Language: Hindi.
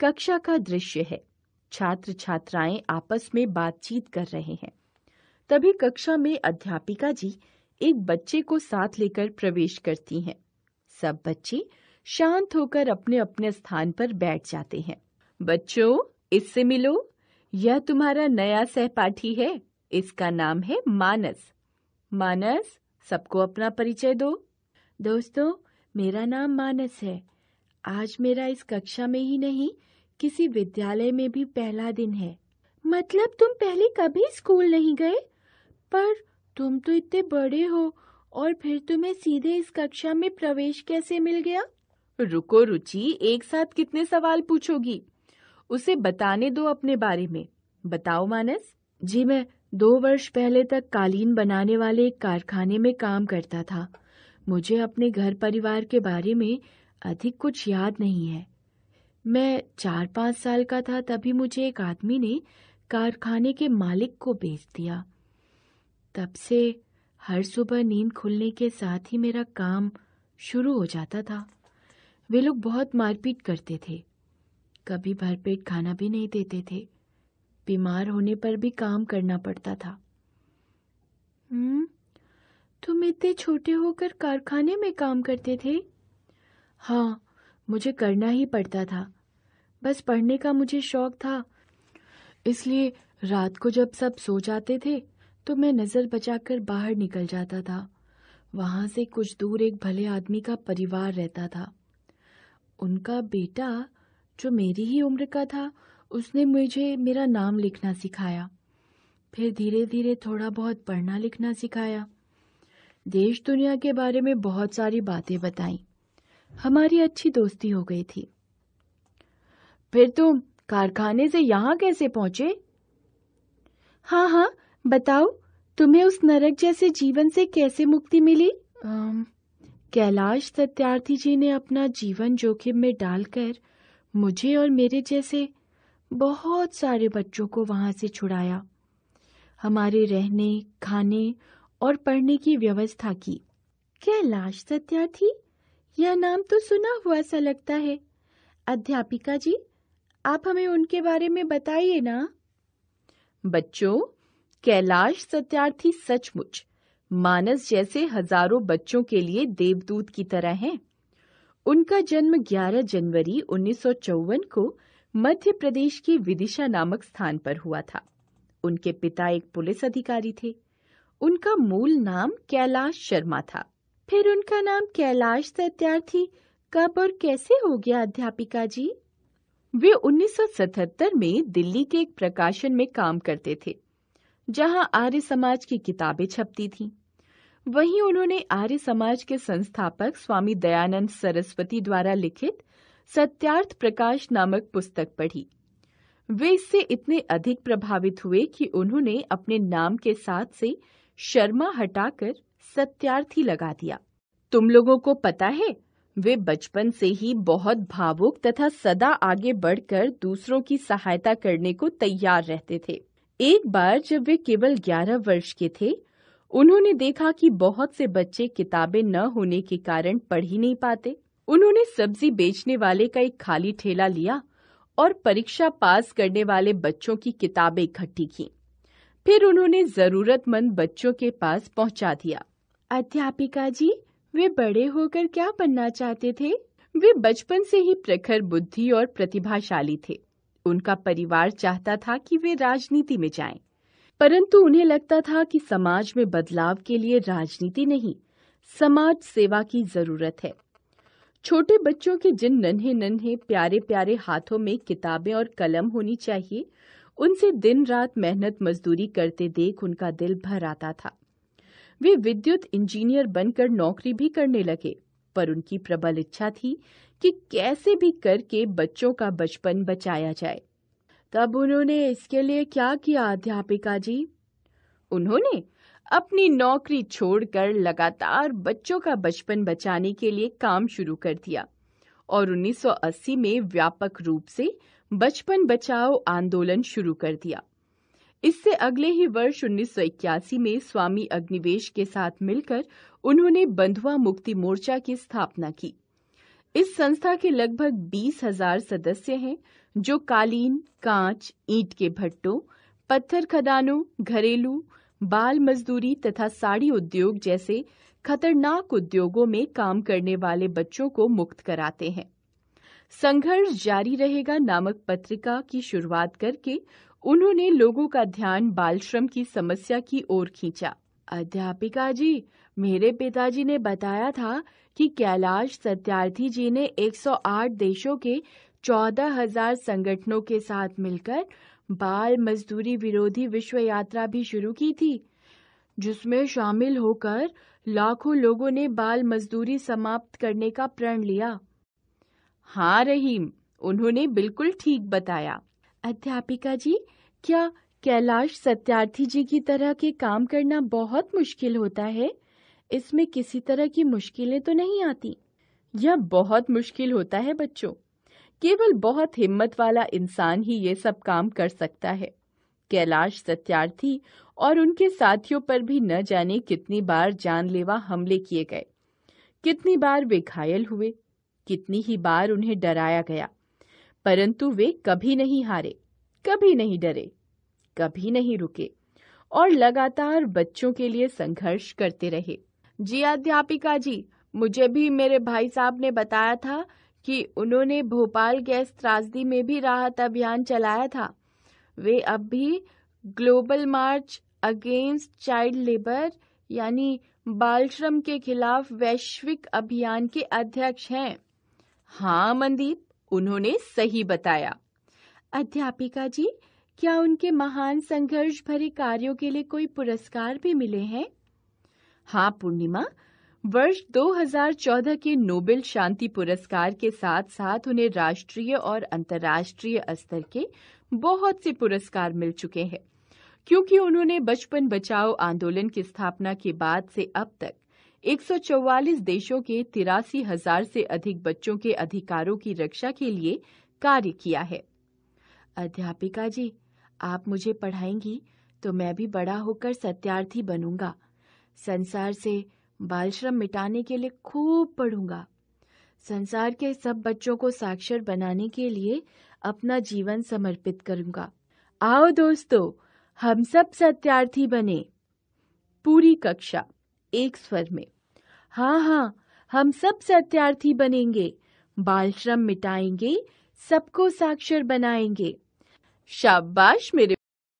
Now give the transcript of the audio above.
कक्षा का दृश्य है। छात्र छात्राएँ आपस में बातचीत कर रहे हैं। तभी कक्षा में अध्यापिका जी एक बच्चे को साथ लेकर प्रवेश करती हैं। सब बच्चे शांत होकर अपने अपने स्थान पर बैठ जाते हैं। बच्चों, इससे मिलो। यह तुम्हारा नया सहपाठी है। इसका नाम है मानस। मानस, सबको अपना परिचय दो। दोस्तों, मेरा नाम मानस है। आज मेरा इस कक्षा में ही नहीं किसी विद्यालय में भी पहला दिन है। मतलब तुम पहले कभी स्कूल नहीं गए? पर तुम तो इतने बड़े हो और फिर तुम्हें सीधे इस कक्षा में प्रवेश कैसे मिल गया? रुको रुचि एक साथ कितने सवाल पूछोगी? उसे बताने दो अपने बारे में। बताओ मानस। जी मैं दो वर्ष पहले तक कालीन बनाने वाले एक कारखाने में काम करता था। मुझे अपने घर परिवार के बारे में अधिक कुछ याद नहीं है। मैं चार पाँच साल का था तभी मुझे एक आदमी ने कारखाने के मालिक को बेच दिया। तब से हर सुबह नींद खुलने के साथ ही मेरा काम शुरू हो जाता था। वे लोग बहुत मारपीट करते थे। कभी भरपेट खाना भी नहीं देते थे। बीमार होने पर भी काम करना पड़ता था। हम्म तुम इतने छोटे होकर कारखाने में काम करते थे? हाँ मुझे करना ही पड़ता था। बस पढ़ने का मुझे शौक था। इसलिए रात को जब सब सो जाते थे तो मैं नज़र बचाकर बाहर निकल जाता था। वहाँ से कुछ दूर एक भले आदमी का परिवार रहता था। उनका बेटा, जो मेरी ही उम्र का था, उसने मुझे मेरा नाम लिखना सिखाया। फिर धीरे धीरे थोड़ा बहुत पढ़ना लिखना सिखाया। देश दुनिया के बारे में बहुत सारी बातें बताई। हमारी अच्छी दोस्ती हो गई थी। फिर तुम कारखाने से यहाँ कैसे पहुँचे? हाँ हाँ बताओ तुम्हें उस नरक जैसे जीवन से कैसे मुक्ति मिली? कैलाश सत्यार्थी जी ने अपना जीवन जोखिम में डालकर मुझे और मेरे जैसे बहुत सारे बच्चों को वहाँ से छुड़ाया। हमारे रहने खाने और पढ़ने की व्यवस्था की। कैलाश सत्यार्थी यह नाम तो सुना हुआ सा लगता है। अध्यापिका जी आप हमें उनके बारे में बताइए ना। बच्चों, कैलाश सत्यार्थी सचमुच मानस जैसे हज़ारों बच्चों के लिए देवदूत की तरह हैं। उनका जन्म 11 जनवरी उन्नीस सौ चौवन को मध्य प्रदेश के विदिशा नामक स्थान पर हुआ था। उनके पिता एक पुलिस अधिकारी थे। उनका मूल नाम कैलाश शर्मा था। फिर उनका नाम कैलाश सत्यार्थी कब और कैसे हो गया, अध्यापिका जी? वे 1977 में दिल्ली के एक प्रकाशन में काम करते थे, जहाँ आर्य समाज की किताबें छपती थीं। वहीं उन्होंने आर्य समाज के संस्थापक स्वामी दयानंद सरस्वती द्वारा लिखित सत्यार्थ प्रकाश नामक पुस्तक पढ़ी वे इससे इतने अधिक प्रभावित हुए कि उन्होंने अपने नाम के साथ से शर्मा हटाकर सत्यार्थी लगा दिया तुम लोगों को पता है वे बचपन से ही बहुत भावुक तथा सदा आगे बढ़कर दूसरों की सहायता करने को तैयार रहते थे। एक बार जब वे केवल ग्यारह वर्ष के थे, उन्होंने देखा कि बहुत से बच्चे किताबें न होने के कारण पढ़ ही नहीं पाते। उन्होंने सब्ज़ी बेचने वाले का एक खाली ठेला लिया और परीक्षा पास करने वाले बच्चों की किताबें इकट्ठी की। फिर उन्होंने जरूरतमंद बच्चों के पास पहुँचा दिया। अध्यापिका जी वे बड़े होकर क्या बनना चाहते थे? वे बचपन से ही प्रखर बुद्धि और प्रतिभाशाली थे। उनका परिवार चाहता था कि वे राजनीति में जाएँ, परंतु उन्हें लगता था कि समाज में बदलाव के लिए राजनीति नहीं समाज सेवा की ज़रूरत है। छोटे बच्चों के जिन नन्हे नन्हे प्यारे प्यारे हाथों में किताबें और कलम होनी चाहिए उनसे दिन रात मेहनत मजदूरी करते देख उनका दिल भर आता था। वे विद्युत इंजीनियर बनकर नौकरी भी करने लगे, पर उनकी प्रबल इच्छा थी कि कैसे भी करके बच्चों का बचपन बचाया जाए। तब उन्होंने इसके लिए क्या किया, अध्यापिका जी? उन्होंने अपनी नौकरी छोड़कर लगातार बच्चों का बचपन बचाने के लिए काम शुरू कर दिया और 1980 में व्यापक रूप से बचपन बचाओ आंदोलन शुरू कर दिया। इससे अगले ही वर्ष 1981 में स्वामी अग्निवेश के साथ मिलकर उन्होंने बंधुआ मुक्ति मोर्चा की स्थापना की। इस संस्था के लगभग बीस हज़ार सदस्य हैं, जो कालीन, कांच, ईंट के भट्टों, पत्थर खदानों, घरेलू, बाल मजदूरी तथा साड़ी उद्योग जैसे खतरनाक उद्योगों में काम करने वाले बच्चों को मुक्त कराते हैं। संघर्ष जारी रहेगा नामक पत्रिका की शुरुआत करके उन्होंने लोगों का ध्यान बाल श्रम की समस्या की ओर खींचा। अध्यापिका जी मेरे पिताजी ने बताया था कि कैलाश सत्यार्थी जी ने 108 देशों के 14,000 संगठनों के साथ मिलकर बाल मजदूरी विरोधी विश्व यात्रा भी शुरू की थी जिसमें शामिल होकर लाखों लोगों ने बाल मजदूरी समाप्त करने का प्रण लिया। हाँ रहीम उन्होंने बिल्कुल ठीक बताया। अध्यापिका जी, क्या कैलाश सत्यार्थी जी की तरह के काम करना बहुत मुश्किल होता है? इसमें किसी तरह की मुश्किलें तो नहीं आती। यह बहुत मुश्किल होता है बच्चों। केवल बहुत हिम्मत वाला इंसान ही ये सब काम कर सकता है। कैलाश सत्यार्थी और उनके साथियों पर भी न जाने कितनी बार जानलेवा हमले किए गए। कितनी बार वे घायल हुए, कितनी ही बार उन्हें डराया गया। परंतु वे कभी नहीं हारे, कभी नहीं डरे, कभी नहीं रुके और लगातार बच्चों के लिए संघर्ष करते रहे। जी अध्यापिका जी, मुझे भी मेरे भाई साहब ने बताया था कि उन्होंने भोपाल गैस त्रासदी में भी राहत अभियान चलाया था। वे अब भी global march against child labour यानी बाल श्रम के खिलाफ वैश्विक अभियान के अध्यक्ष हैं। हाँ मनदीप। उन्होंने सही बताया। अध्यापिका जी, क्या उनके महान संघर्ष भरे कार्यों के लिए कोई पुरस्कार भी मिले हैं? हाँ पूर्णिमा, वर्ष 2014 के नोबेल शांति पुरस्कार के साथ साथ उन्हें राष्ट्रीय और अंतर्राष्ट्रीय स्तर के बहुत से पुरस्कार मिल चुके हैं, क्योंकि उन्होंने बचपन बचाओ आंदोलन की स्थापना के बाद से अब तक 144 देशों के तिरासी हज़ार से अधिक बच्चों के अधिकारों की रक्षा के लिए कार्य किया है। अध्यापिका जी, आप मुझे पढ़ाएँगी तो मैं भी बड़ा होकर सत्यार्थी बनूँगा। संसार से बाल श्रम मिटाने के लिए खूब पढ़ूँगा। संसार के सब बच्चों को साक्षर बनाने के लिए अपना जीवन समर्पित करूँगा। आओ दोस्तों, हम सब सत्यार्थी बने। पूरी कक्षा, एक स्वर में। हाँ हाँ हम सब सत्यार्थी बनेंगे। बाल श्रम मिटाएँगे सबको साक्षर बनाएँगे। शाबाश मेरे